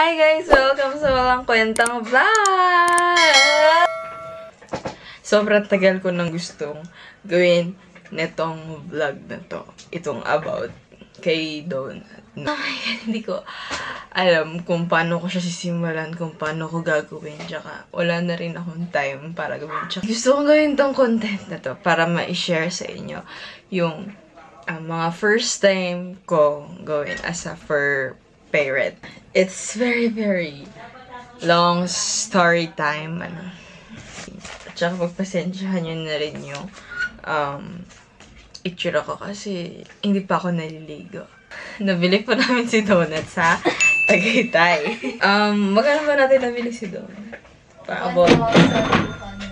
Hi guys! Welcome sa Walang Kwentang Vlog! Sobrang tagal ko nang gustong gawin netong vlog na to. Itong about kay Don. Oh my God, hindi ko alam kung paano ko siya sisimulan, kung paano ko gagawin. Tsaka wala na rin akong time para gawin. Tsaka gusto kong gawin tong content na to para ma-share sa inyo yung ang mga first time ko gawin as a fur parent. It's very, very long story time. Ano. At saka pagpasensyahan nyo na rin yung um, itsura ko kasi hindi pa ako naliligo. Nabili po namin si Donut sa Tagaytay. Um, magkano ba natin nabili si Donut? Para about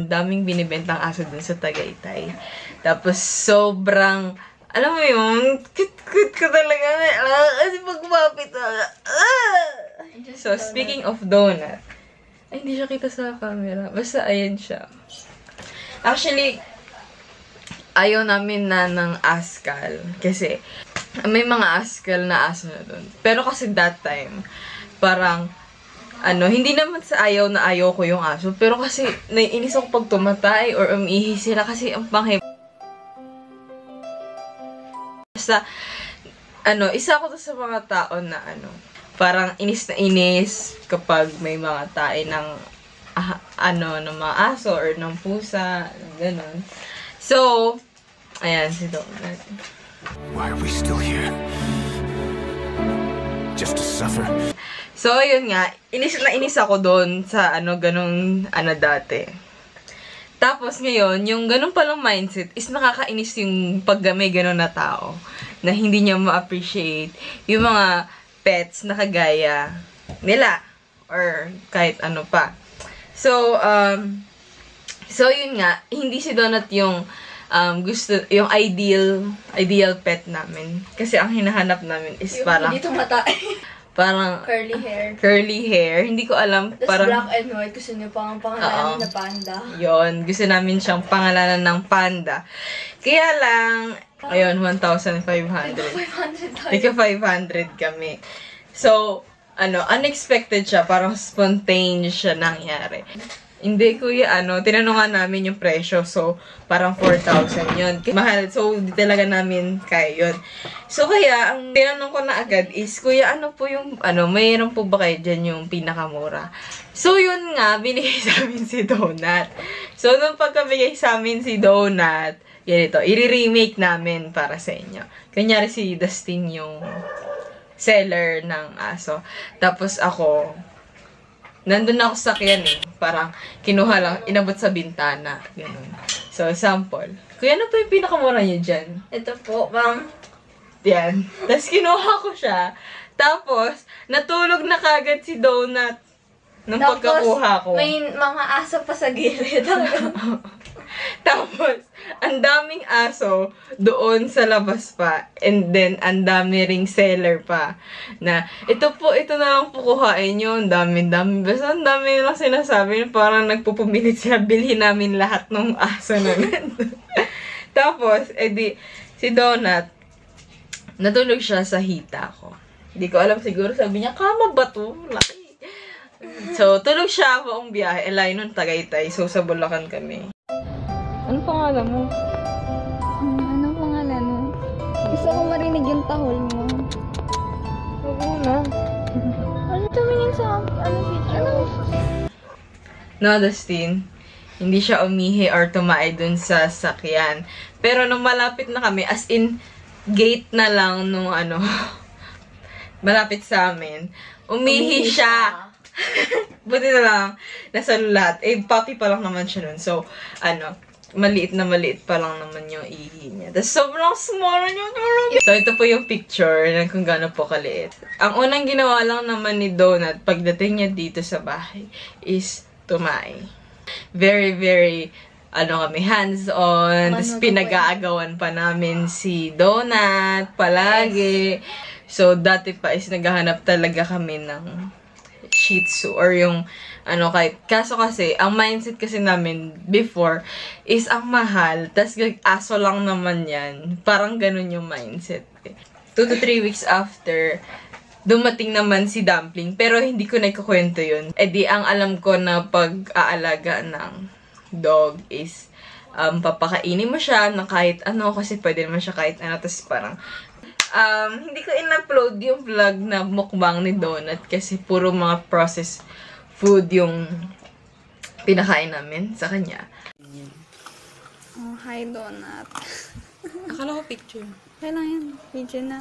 ang daming binibentang aso dun sa Tagaytay. Tapos, sobrang, alam mo yun, kut-kut ko talaga. Ah, kasi pag ah, ah. So, speaking of donut, ay, hindi siya kita sa camera. Basta, ayan siya. Actually, ayaw namin na ng askal. Kasi, may mga askal na aso na dun. Pero kasi that time, parang, ano, hindi naman sa ayaw na ayaw ko yung aso, pero kasi naiinis ako pag tumatay or umihi sila kasi ang panghe. Basta, ano, isa ako to sa mga tao na ano, parang inis na inis kapag may mga tae ng ah, ano, ng mga aso or ng pusa, ganun. So, ayan, si Donut. Why are we still here? Just to suffer? So, yun nga, inis na inis ako doon sa ano, ganong, ano dati. Tapos ngayon, yung ganun palang mindset is nakakainis yung pag may ganun na tao na hindi niya ma-appreciate yung mga pets na kagaya nila or kahit ano pa. So, um, so yun nga, hindi si Donut yung um, gusto, yung ideal, ideal pet namin. Kasi ang hinahanap namin is Yung parang, hindi tumatay. parang Curly hair. curly hair. Hindi ko alam, Tapos parang, black and white. Gusto niyo pang pangalanan Oo. na panda. yon gusto namin siyang pangalanan ng panda. Kaya lang, ayun, 1,500. 500 tayo. Ika 500 kami. So, ano, unexpected siya. Parang spontaneous siya nangyari. Hindi, kuya, ano, tinanungan namin yung presyo. So, parang 4,000 yun. Mahal. So, di talaga namin kaya yun. So, kaya, ang tinanong ko na agad is, kuya, ano po yung, ano, mayroon po ba kayo dyan yung pinakamura? So, yun nga, binigay sa amin si Donut. So, nung pagkabigay sa amin si Donut, yan ito, i-remake namin para sa inyo. Kanyari si Dustin yung seller ng aso. Tapos ako, nandun ako sa sakyan eh. Parang kinuha lang, inabot sa bintana. Ganun. So, sample. Kuya, ano pa yung pinakamura niyo dyan? Ito po, ma'am. Yan. Tapos kinuha ko siya. Tapos, natulog na kagad si Donut nung Tapos, pagkakuha ko. may mga aso pa sa gilid. Tapos, ang daming aso doon sa labas pa. And then, ang dami ring seller pa. Na, ito po, ito na lang po kuhain nyo. Ang dami, dami. Basta ang dami nilang sinasabi. Parang nagpupumilit sila. Bilhin namin lahat ng aso na. Tapos, edi, si Donut, natulog siya sa hita ko. Hindi ko alam siguro. Sabi niya, kama ba to? Laki. So, tulog siya buong biyahe. Elay nun, Tagaytay. So, sa Bulacan kami. Ano pangalan mo? Hmm, ano pangalan mo? Gusto ko marinig yung tahol mo. Oo na. Ano tumingin sa ano video? Ano? No, Dustin. Hindi siya umihi or tumae dun sa sakyan. Pero nung malapit na kami, as in, gate na lang nung ano, malapit sa amin, umihi, siya. Buti na lang, nasa lahat. Eh, puppy pa lang naman siya nun. So, ano, maliit na maliit pa lang naman yung ihi niya. Tapos sobrang small niya. So, ito po yung picture ng kung gaano po kaliit. Ang unang ginawa lang naman ni Donut pagdating niya dito sa bahay is tumae. Very, very, ano kami, hands-on. Tapos pinag-aagawan pa namin si Donut palagi. So, dati pa is naghahanap talaga kami ng Shih Tzu or yung ano kahit kaso kasi ang mindset kasi namin before is ang mahal tas aso lang naman yan parang ganun yung mindset 2 to 3 weeks after dumating naman si Dumpling. Pero hindi ko na ikukwento yun. E di, ang alam ko na pag-aalaga ng dog is um, papakainin mo siya ng kahit ano kasi pwede naman siya kahit ano. Tapos parang um, hindi ko in-upload yung vlog na mukbang ni Donut kasi puro mga processed food yung pinakain namin sa kanya. Oh, hi, Donut. Akala ko picture. Okay lang yan. Video na.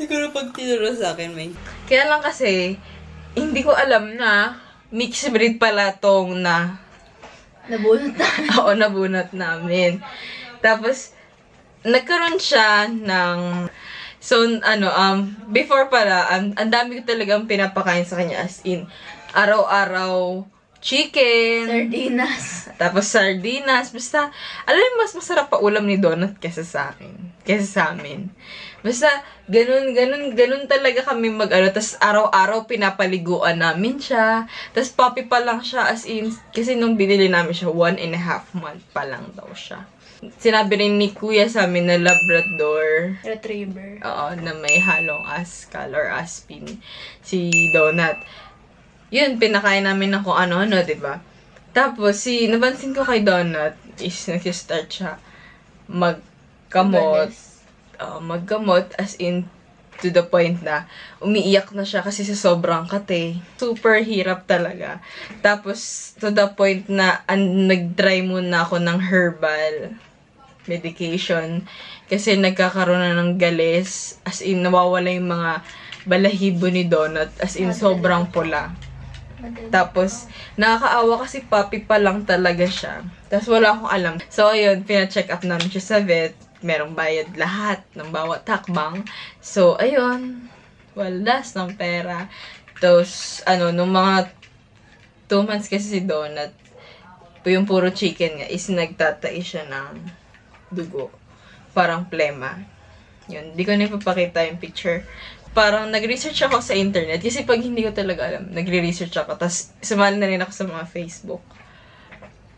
Siguro pag tinuro sa akin, may... Kaya lang kasi, hindi ko alam na mixed breed pala tong na Nabunot na. Oo, nabunot namin. Tapos, nagkaroon siya ng... So, ano, um, before pala, ang ang dami ko talagang pinapakain sa kanya as in, araw-araw, chicken, Sardinas. tapos sardinas, basta, alam mo, mas masarap pa ulam ni Donut kesa sa akin, kesa sa amin. Basta, ganun, ganun, ganun talaga kami mag, ano, tas araw-araw pinapaliguan namin siya, tas puppy pa lang siya, as in, kasi nung binili namin siya, one and a half month pa lang daw siya. Sinabi rin ni Kuya sa amin na Labrador, Retriever. Oo, na may halong askal or aspin si Donut. Yun, pinakain namin kung ano-ano, di ba? Tapos, si, nabansin ko kay Donut is nag-start siya magkamot. Uh, maggamot as in to the point na umiiyak na siya kasi sa sobrang kate. Super hirap talaga. Tapos, to the point na an, nag-try muna ako ng herbal medication kasi nagkakaroon na ng galis as in nawawala yung mga balahibo ni Donut as in sobrang pula. Tapos, nakakaawa kasi puppy pa lang talaga siya. Tapos, wala akong alam. So, ayun, pina-check up namin siya sa vet. Merong bayad lahat ng bawat takbang. So, ayun. Waldas ng pera. Tapos, ano, nung mga two months kasi si Donut, yung puro chicken nga, is nagtatai siya ng dugo. Parang plema. Yun, di ko na ipapakita yung picture. Parang nag-research ako sa internet kasi pag hindi ko talaga alam, nagre-research ako. Tapos sumali na rin ako sa mga Facebook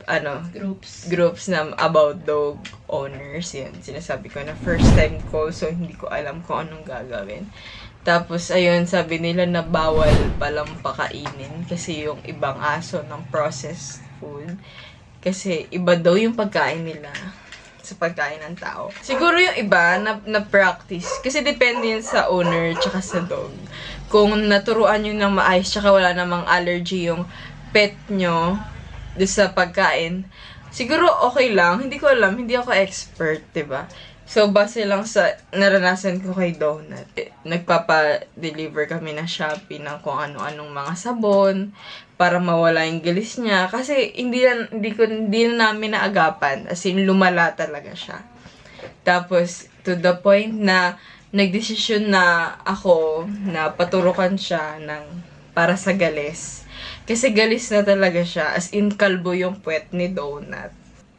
ano, Groups. groups na about dog owners. Yan, sinasabi ko na first time ko, so hindi ko alam kung anong gagawin. Tapos, ayun, sabi nila na bawal palang pakainin kasi yung ibang aso ng processed food. Kasi iba daw yung pagkain nila sa pagkain ng tao. Siguro yung iba na, na practice. Kasi depende yun sa owner tsaka sa dog. Kung naturuan nyo ng maayos tsaka wala namang allergy yung pet nyo sa pagkain, siguro okay lang. Hindi ko alam. Hindi ako expert, ba So, base lang sa naranasan ko kay Donut. eh, Nagpapa-deliver kami na Shopee ng kung ano-anong mga sabon para mawala yung gilis niya. Kasi hindi, na, hindi, ko, hindi na namin naagapan. As in, lumala talaga siya. Tapos, to the point na nagdesisyon na ako na paturukan siya ng para sa galis. Kasi galis na talaga siya. As in, kalbo yung puwet ni Donut.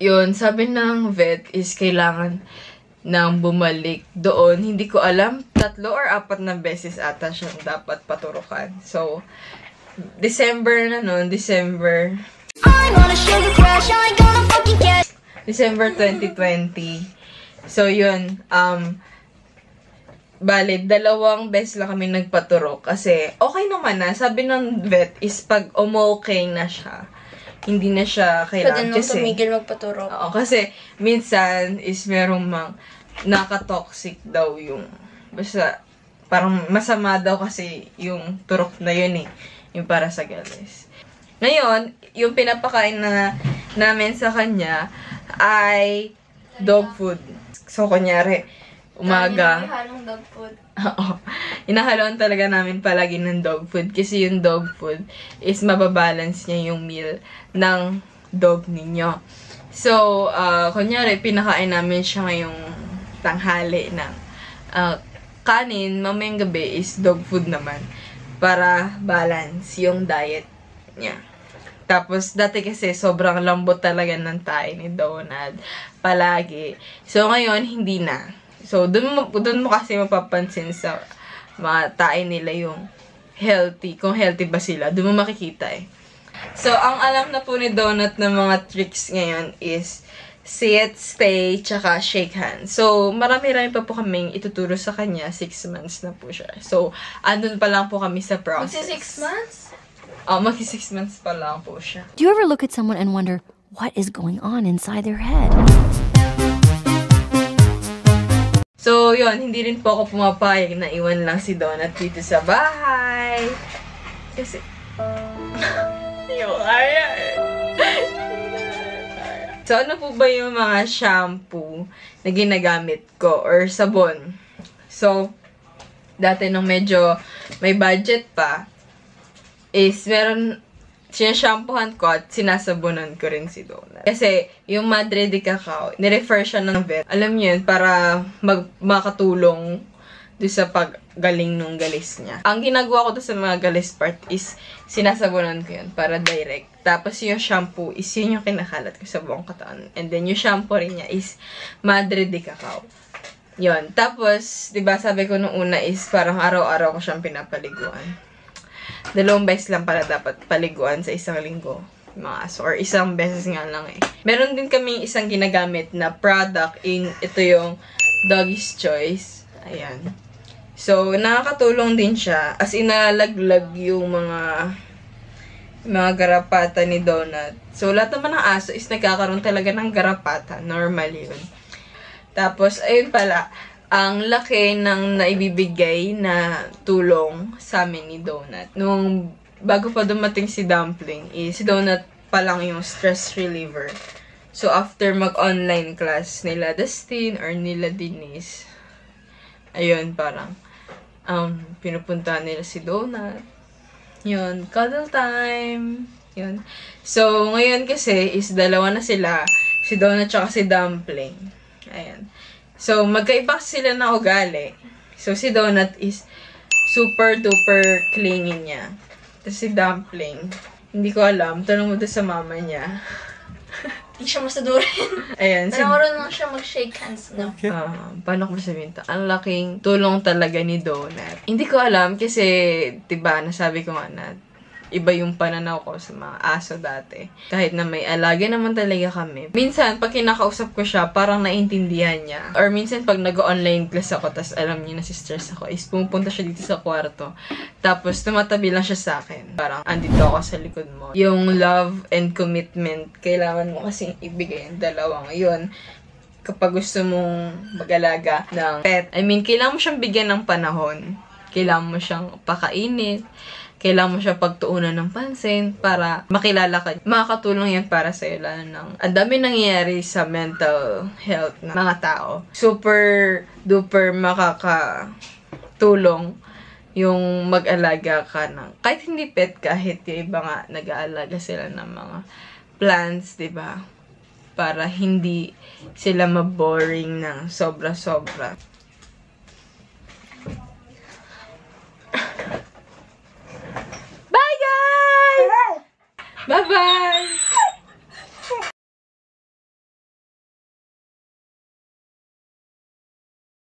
Yun, sabi ng vet is kailangan nang bumalik doon. Hindi ko alam, tatlo or apat na beses ata siyang dapat paturukan. So, December na noon, December crash. December 2020. So, yun. Um, bale, dalawang beses lang kami nagpaturok. Kasi, okay naman na. Sabi ng vet is pag umokay na siya, hindi na siya Pwede kailangan. nung Kasi, tumigil magpaturok. Oo, kasi minsan is merong mang nakatoxic daw yung basta parang masama daw kasi yung turok na yun eh, yung para sa galis. Ngayon, yung pinapakain na namin sa kanya ay dog food. So, kunyari, umaga, Dami halong dog food. Oo. Inahaluan talaga namin palagi ng dog food kasi yung dog food is mababalance niya yung meal ng dog ninyo. So, uh, kunyari, pinakain namin siya ngayong tanghali ng uh, kanin, mamayang gabi is dog food naman para balance yung diet niya. Tapos, dati kasi sobrang lambot talaga ng tayo ni Donald. Palagi. So, ngayon, hindi na. So, dun mo, dun mo kasi mapapansin sa mga tae nila yung healthy. Kung healthy ba sila. Dun mo makikita eh. So, ang alam na po ni Donut ng mga tricks ngayon is sit, stay, tsaka shake hands. So, marami-rami pa po kaming ituturo sa kanya. Six months na po siya. So, andun pa lang po kami sa process. Magsi six months? Oh, magsi six months pa lang po siya. Do you ever look at someone and wonder what is going on inside their head? So, hindi rin po ako pumapayag na iwan lang si Donut dito sa bahay. Kasi, hindi ko kaya. So, ano po ba yung mga shampoo na ginagamit ko or sabon? So, dati nung medyo may budget pa, is meron, sinashampoohan ko at sinasabunan ko rin si Donut. Kasi, yung Madre de Cacao, nirefer siya ng vet. Alam niyo yun, para mag makatulong doon sa paggaling nung galis niya. Ang ginagawa ko doon sa mga galis part is, sinasabunan ko yun para direct. Tapos yung shampoo is yun yung kinakalat ko sa buong katawan. And then yung shampoo rin niya is Madre de Cacao. Yun. Tapos, di ba sabi ko nung una is parang araw-araw ko siyang pinapaliguan dalawang beses lang pala dapat paliguan sa isang linggo mga aso. Or isang beses nga lang eh. Meron din kami isang ginagamit na product in, ito yung Doggy's Choice. Ayan. So, nakakatulong din siya. As in, nalalaglag yung mga mga garapata ni Donut. So, lahat naman ng aso is nagkakaroon talaga ng garapata. Normal yun. Tapos, ayun pala, ang laki ng naibibigay na tulong sa amin ni Donut. Nung bago pa dumating si Dumpling, eh, si Donut pa lang yung stress reliever. So, after mag-online class nila Dustin or nila Denise, ayun, parang, um, pinupunta nila si Donut. Yun, cuddle time. Yun. So, ngayon kasi is dalawa na sila, si Donut tsaka si Dumpling. Ayan. So, magkaiba sila na ugali. So, si Donut is super duper clingy niya. Tapos si Dumpling, hindi ko alam. Tanong mo doon sa mama niya. Hindi siya masadurin. Ayan. Si, Pero marunong siya mag-shake hands na. Ah, paano ko sabihin to? Ang laking tulong talaga ni Donut. Hindi ko alam kasi, 'di ba, nasabi ko nga na iba yung pananaw ko sa mga aso dati. Kahit na may alaga naman talaga kami. Minsan, pag kinakausap ko siya, parang naintindihan niya. Or minsan, pag nag-online class ako, tas alam niya na si stress ako, is pumupunta siya dito sa kwarto. Tapos, tumatabi lang siya sa akin. Parang, andito ako sa likod mo. Yung love and commitment, kailangan mo kasing ibigay yung dalawang yun kapag gusto mong mag-alaga ng pet. I mean, kailangan mo siyang bigyan ng panahon. Kailangan mo siyang pakainit. Kailangan mo siya pagtuunan ng pansin para makilala ka. Makakatulong yan para sa iyo, lalo ng ang dami nangyayari sa mental health ng mga tao. Super duper makakatulong yung mag-alaga ka ng, kahit hindi pet, kahit yung iba nga nag-aalaga sila ng mga plants, di ba? Para hindi sila maboring ng sobra-sobra. Bye-bye!